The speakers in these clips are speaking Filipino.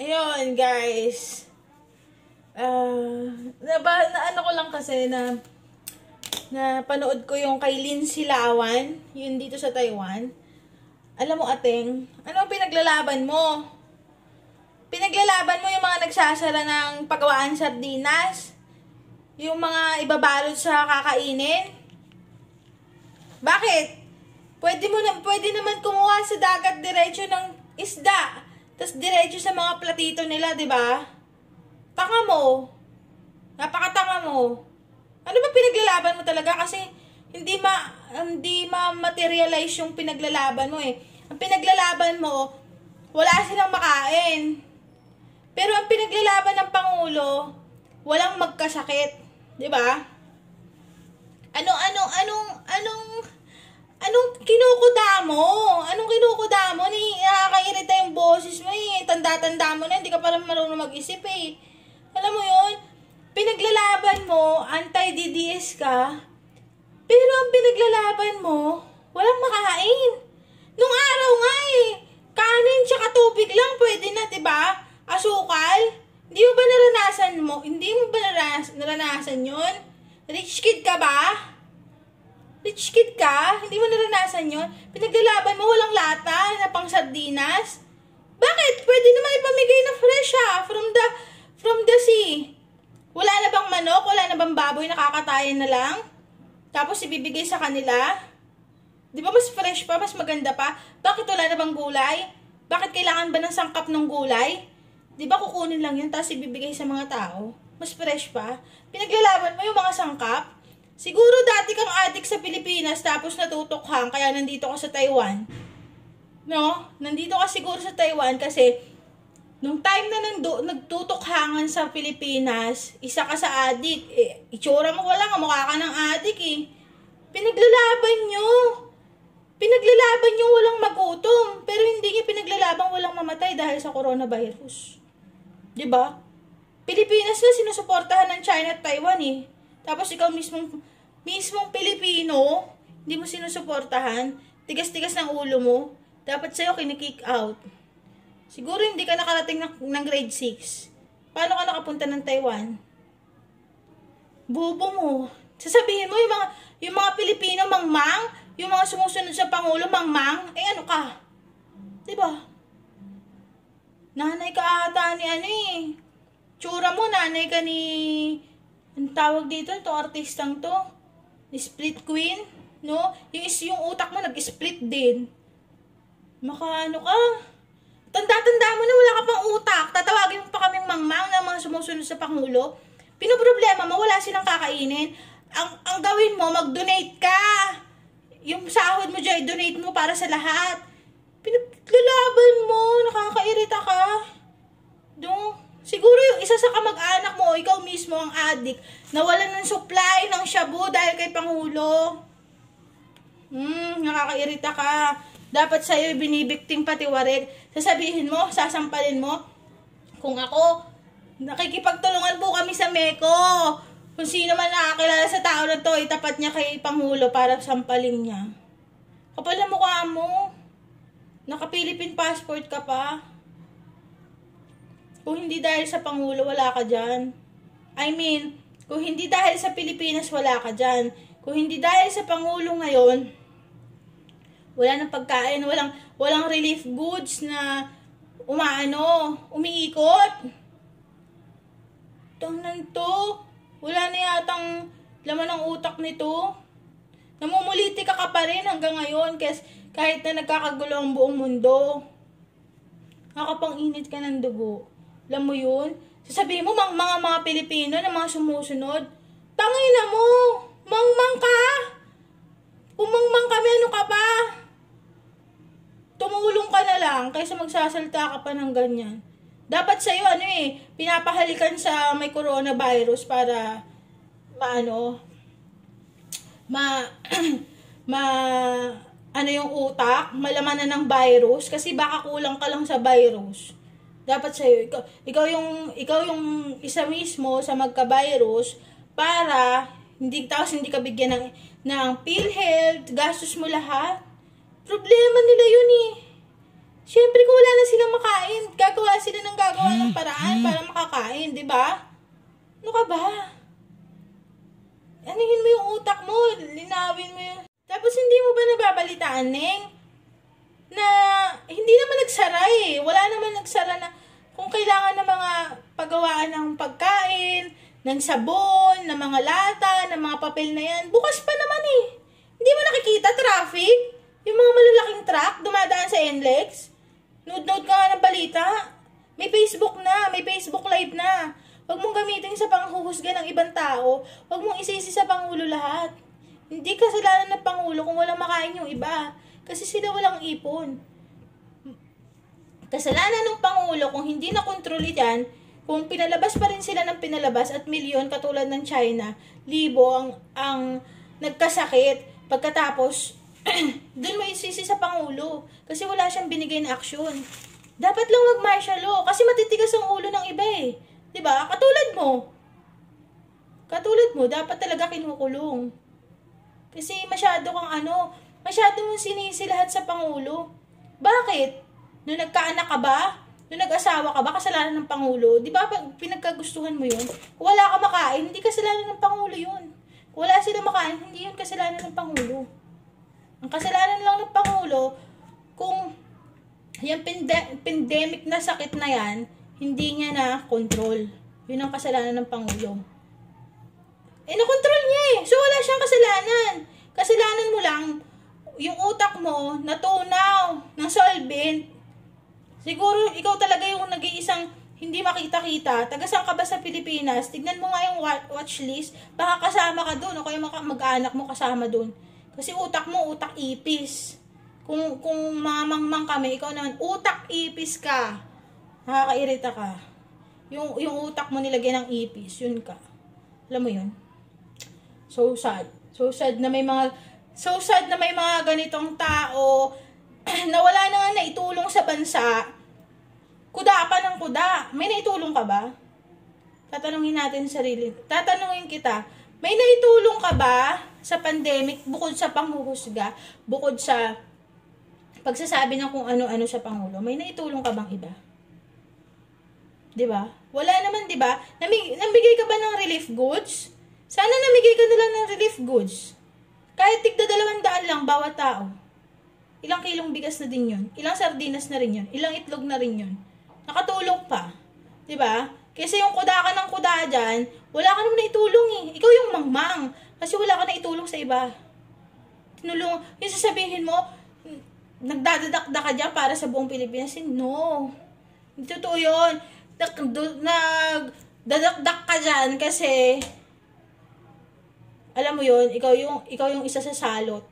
Ayun, guys. Uh, na, na ano ko lang kasi na na panood ko yung kay Lindsay Lawan, yun dito sa Taiwan. Alam mo, ateng, ano pinaglalaban mo? Pinaglalaban mo yung mga nagsasara ng pagawaan sardinas? Yung mga ibabalot sa kakainin? Bakit? Pwede mo na, pwede naman kumuha sa dagat diretso ng isda. Tapos diretso sa mga platito nila, di ba? Tanga mo. Napakatanga mo. Ano ba pinaglalaban mo talaga? Kasi hindi ma hindi ma-materialize yung pinaglalaban mo eh. Ang pinaglalaban mo, wala silang makain. Pero ang pinaglalaban ng Pangulo, walang magkasakit. Di ba? Ano, anong, anong, anong, anong kinukuda mo? Anong kinukuda mo? Nakakairita yung boses mo eh. Tanda-tanda mo na, hindi ka parang marunong mag-isip eh. Alam mo yun? Pinaglalaban mo, anti-DDS ka, pero ang pinaglalaban mo, walang makain. Nung araw nga eh, kanin tsaka tubig lang pwede na, ba? Asukal. Hindi mo ba naranasan mo? Hindi mo ba naranas, naranasan 'yon? Rich kid ka ba? Rich kid ka? Hindi mo naranasan 'yon? Pinaglalaban mo walang lata na pang sardinas? Bakit? Pwede naman ipamigay na fresh ah, from the from the sea. Wala na bang manok? Wala na bang baboy nakakatayin na lang? Tapos ibibigay sa kanila? Di ba mas fresh pa, mas maganda pa? Bakit wala na bang gulay? Bakit kailangan ba ng sangkap ng gulay? Di ba kukunin lang yun, tapos ibibigay sa mga tao? Mas fresh pa? Pinaglalaban mo yung mga sangkap? Siguro dati kang addict sa Pilipinas, tapos natutukhang, kaya nandito ka sa Taiwan. No? Nandito ka siguro sa Taiwan kasi nung time na nando, nagtutukhangan sa Pilipinas, isa ka sa addict, eh, itsura mo wala, mukha ka ng addict eh. Pinaglalaban nyo. Pinaglalaban yung walang magutom, pero hindi niya pinaglalaban walang mamatay dahil sa coronavirus. ba? Pilipinas na sinusuportahan ng China at Taiwan eh. Tapos ikaw mismong mismong Pilipino, hindi mo sinusuportahan, tigas-tigas ng ulo mo, dapat sa'yo kinikick out. Siguro hindi ka nakarating ng, grade 6. Paano ka nakapunta ng Taiwan? Bubo mo. Sasabihin mo yung mga, yung mga Pilipino mangmang, yung mga sumusunod sa Pangulo, mangmang, eh ano ka? Diba? Nanay ka ata ni ano eh. Tsura mo, nanay ka ni... Ang tawag dito, itong artistang to. Split Queen. No? Yung, yung utak mo, nag-split din. Maka ano ka? Tanda-tanda mo na wala ka pang utak. Tatawagin mo pa kaming mangmang ng mga sumusunod sa Pangulo. Pinoproblema mo, wala silang kakainin. Ang, ang gawin mo, mag-donate ka yung sahod mo dyan, donate mo para sa lahat. Pinaglalaban mo, nakakairita ka. Do, siguro yung isa sa kamag-anak mo, ikaw mismo ang addict, nawalan ng supply ng shabu dahil kay Pangulo. Hmm, nakakairita ka. Dapat sa'yo binibikting patiwarig. Sasabihin mo, sasampalin mo, kung ako, nakikipagtulungan po kami sa Meko kung sino man nakakilala sa tao na to, itapat niya kay Pangulo para sampalin niya. Kapal na mukha mo. Naka-Philippine passport ka pa. Kung hindi dahil sa Pangulo, wala ka dyan. I mean, kung hindi dahil sa Pilipinas, wala ka dyan. Kung hindi dahil sa Pangulo ngayon, wala nang pagkain, walang, walang relief goods na umaano, umiikot. Tingnan to. Wala na yatang laman ng utak nito. Namumuliti ka ka pa rin hanggang ngayon kasi kahit na nagkakagulo ang buong mundo. Nakapang-init ka ng dugo. Alam mo yun? Sasabihin mo, mga, mga mga Pilipino na mga sumusunod, tangin na mo! Mangmang ka! Umangmang kami, ano ka pa? Tumulong ka na lang kaysa magsasalta ka pa ng ganyan. Dapat sa'yo, ano eh, pinapahalikan sa may coronavirus para, maano, ma, ma, ano yung utak, malaman na ng virus, kasi baka kulang ka lang sa virus. Dapat sa'yo, ikaw, ikaw yung, ikaw yung isa mismo sa magka-virus para hindi tapos hindi ka bigyan ng ng PhilHealth, gastos mo lahat. Problema nila yun eh. Siyempre, kung wala na silang makain, gagawa sila ng gagawa ng paraan para makakain, di ba? Ano ka ba? Anihin mo yung utak mo, linawin mo yung... Tapos hindi mo ba nababalitaan, Neng? Na hindi naman nagsara eh. Wala naman nagsara na kung kailangan ng mga paggawaan ng pagkain, ng sabon, ng mga lata, ng mga papel na yan. Bukas pa naman eh. Hindi mo nakikita traffic? Yung mga malalaking truck dumadaan sa NLEX? Nood-nood ka nga ng balita. May Facebook na, may Facebook Live na. Huwag mong gamitin sa panghuhusga ng ibang tao. Huwag mong isisi sa Pangulo lahat. Hindi kasalanan ng Pangulo kung walang makain yung iba. Kasi sila walang ipon. Kasalanan ng Pangulo kung hindi na kontrol yan, kung pinalabas pa rin sila ng pinalabas at milyon katulad ng China, libo ang, ang nagkasakit pagkatapos doon mo isisi sa Pangulo kasi wala siyang binigay na aksyon. Dapat lang mag-martial law kasi matitigas ang ulo ng iba eh. ba? Katulad mo. Katulad mo, dapat talaga kinukulong. Kasi masyado kang ano, masyado mong sinisi lahat sa Pangulo. Bakit? Nung nagkaanak ka ba? Nung nag-asawa ka ba, kasalanan ng Pangulo? Di ba pinagkagustuhan mo yun? Wala ka makain, hindi kasalanan ng Pangulo yun. Wala sila makain, hindi yun kasalanan ng Pangulo. Ang kasalanan lang ng Pangulo, kung yung pande- pandemic na sakit na yan, hindi niya na control. Yun ang kasalanan ng Pangulo. Eh, na-control niya eh. So, wala siyang kasalanan. Kasalanan mo lang, yung utak mo, natunaw ng solvent, Siguro, ikaw talaga yung nag-iisang hindi makita-kita. Taga saan ka ba sa Pilipinas? Tignan mo nga yung watch list. Baka kasama ka doon o kaya mag-anak mo kasama doon. Kasi utak mo, utak ipis. Kung, kung mga mangmang kami, ikaw naman, utak ipis ka. Nakakairita ka. Yung, yung utak mo nilagyan ng ipis, yun ka. Alam mo yun? So sad. So sad na may mga, so sad na may mga ganitong tao na wala na nga naitulong sa bansa, kuda pa ng kuda. May naitulong ka ba? Tatanungin natin sarili. Tatanungin kita, may naitulong ka ba sa pandemic bukod sa panghuhusga, bukod sa pagsasabi ng kung ano-ano sa Pangulo? May naitulong ka bang iba? 'Di ba? Wala naman, 'di ba? Namig namigay ka ba ng relief goods? Sana namigay ka na lang ng relief goods. Kahit tigda dalawang lang bawat tao. Ilang kilong bigas na din yun. Ilang sardinas na rin yun. Ilang itlog na rin yun. Nakatulong pa. ba? Diba? Kasi yung kuda ka ng kuda dyan, wala ka naman na itulong eh. Ikaw yung mangmang. Kasi wala ka na itulong sa iba. Tinulong. Yung sasabihin mo, nagdadadakda ka dyan para sa buong Pilipinas. No. Hindi totoo yun. Nagdadakdak ka dyan kasi alam mo yun, ikaw yung, ikaw yung isa sa salot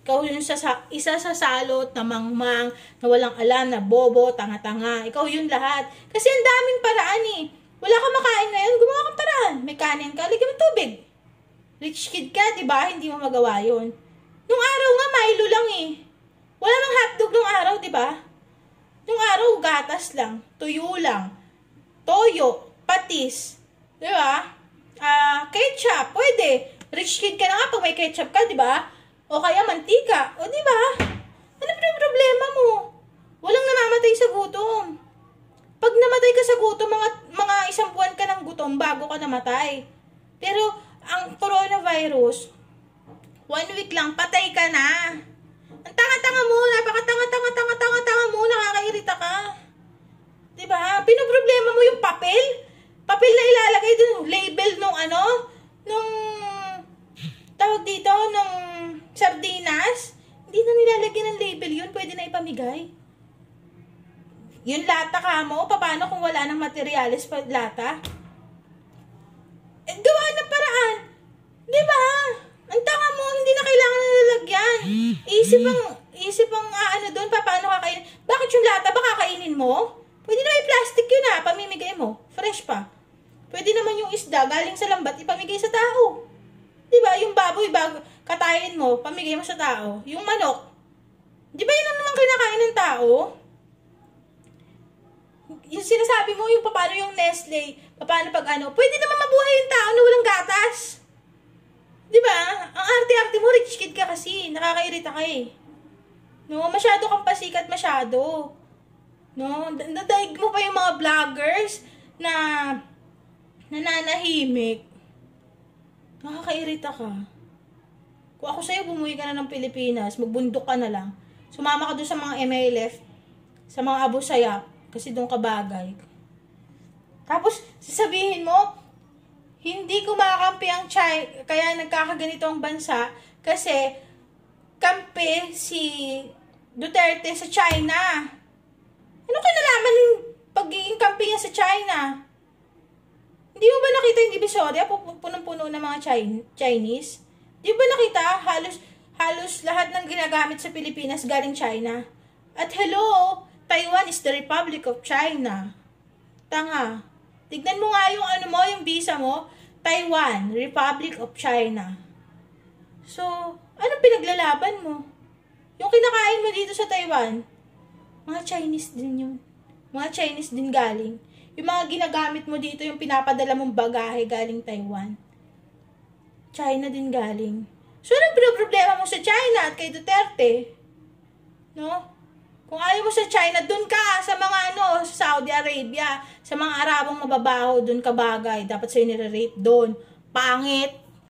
ikaw yung sa, isa sa salot na mangmang, na walang alam, na bobo, tanga-tanga. Ikaw yun lahat. Kasi ang daming paraan eh. Wala ka makain ngayon, gumawa kang paraan. May kanin ka, lagyan mo tubig. Rich kid ka, di ba? Hindi mo magawa yun. Nung araw nga, Milo lang eh. Wala nang hotdog nung araw, di ba? Nung araw, gatas lang. Tuyo lang. Toyo. Patis. Di ba? Uh, ketchup. Pwede. Rich kid ka na nga pag may ketchup ka, di ba? O kaya mantika. O di ba? Ano pa problema mo? Walang namamatay sa gutom. Pag namatay ka sa gutom, mga, mga isang buwan ka ng gutom bago ka namatay. Pero, ang coronavirus, one week lang, patay ka na. Ang tanga-tanga mo, napakatanga-tanga-tanga-tanga-tanga mo, nakakairita ka. Diba? Pinoproblema mo yung papel? Papel na ilalagay dun, label nung ano, nung, tawag dito, nung sardinas, hindi na nilalagyan ng label yun, pwede na ipamigay. Yung lata ka mo, paano kung wala ng materialis pa lata? Eh, gawa na paraan. Di ba? Ang tanga mo, hindi na kailangan na lalagyan. Isip ang, isip ang uh, ano doon, paano kakainin. Bakit yung lata ba kakainin mo? Pwede na may plastic yun ah, pamimigay mo. Fresh pa. Pwede naman yung isda, galing sa lambat, ipamigay sa tao. Di ba? Yung baboy, bago, katayin mo, pamigay mo sa tao. Yung manok, di ba yun ang naman kinakain ng tao? Yung sinasabi mo, yung paano yung Nestle, paano pag ano, pwede naman mabuhay yung tao na walang gatas. Di ba? Ang arte-arte mo, rich kid ka kasi. Nakakairita ka eh. No, masyado kang pasikat, masyado. No? Da- Nadaig mo pa yung mga vloggers na nananahimik. Nakakairita ka. Kung ako sa'yo, bumuwi ka na ng Pilipinas, magbundok ka na lang. Sumama ka doon sa mga MLF, sa mga Abu Sayyaf, kasi doon ka bagay. Tapos, sasabihin mo, hindi kumakampi ang China, kaya nagkakaganito ang bansa, kasi kampi si Duterte sa China. Ano kinalaman yung pagiging kampi niya sa China? Hindi mo ba nakita yung Divisoria? pu- Punong-puno ng mga Chin- Chinese. Di ba nakita? Halos, halos lahat ng ginagamit sa Pilipinas galing China. At hello, Taiwan is the Republic of China. Tanga. Tignan mo nga yung ano mo, yung visa mo. Taiwan, Republic of China. So, anong pinaglalaban mo? Yung kinakain mo dito sa Taiwan, mga Chinese din yun. Mga Chinese din galing. Yung mga ginagamit mo dito, yung pinapadala mong bagahe galing Taiwan. China din galing. So, anong problema mo sa China at kay Duterte? No? Kung ayaw mo sa China, dun ka sa mga ano, sa Saudi Arabia, sa mga Arabong mababaho, dun ka bagay. Dapat sa'yo nire-rape doon. Pangit.